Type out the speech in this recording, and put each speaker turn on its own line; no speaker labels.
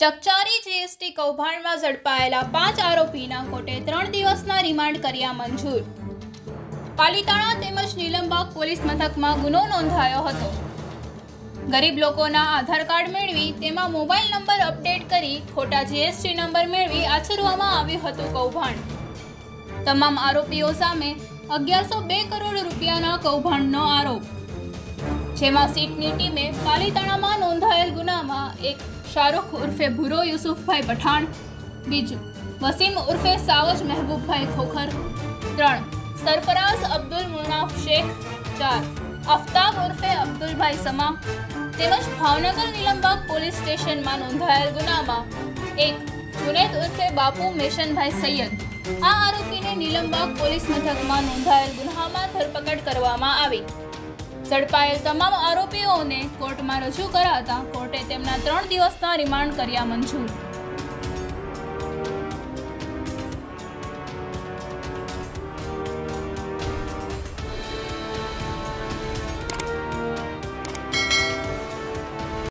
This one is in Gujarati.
ચકચારી જીએસટી કૌભાંડમાં ઝડપાયેલા પાંચ આરોપીના કોર્ટે ત્રણ દિવસના રિમાન્ડ કર્યા મંજૂર. પાલિતાણા તેમજ નીલમબાગ પોલીસ મથકમાં ગુનો નોંધાયો હતો. ગરીબ લોકોના આધાર કાર્ડ મેળવી તેમાં મોબાઈલ નંબર અપડેટ કરી ખોટા જીએસટી નંબર મેળવી આચરવામાં આવ્યું હતું કૌભાંડ. તમામ આરોપીઓ સામે અગિયારસો બે કરોડ રૂપિયાના કૌભાંડનો આરોપ. જેમાં સીટની ટીમે પાલીતાણામાં નોંધાયેલ ગુનામાં એક શાહરૂખ ઉર્ફે ભૂરો યુસુફભાઈ પઠાણ, બીજું વસીમ ઉર્ફે સાવજ મહેબૂબભાઈ ખોખર, ત્રણ સરફરાઝ અબ્દુલ મુનાફ શેખ, ચાર અફતાબ ઉર્ફે અબ્દુલભાઈ સમા, તેમજ ભાવનગર નિલંબાગ પોલીસ સ્ટેશનમાં નોંધાયેલ ગુનામાં એક જુનેદ ઉર્ફે બાપુ મેશનભાઈ સૈયદ. આ આરોપીને નિલંબાગ પોલીસ મથકમાં નોંધાયેલ ગુનામાં ધરપકડ કરવામાં આવી. ઝડપાયેલ તમામ આરોપીઓને કોર્ટમાં રજૂ કરાતા કોર્ટે તેમના ત્રણ દિવસના રિમાન્ડ કર્યા મંજૂર.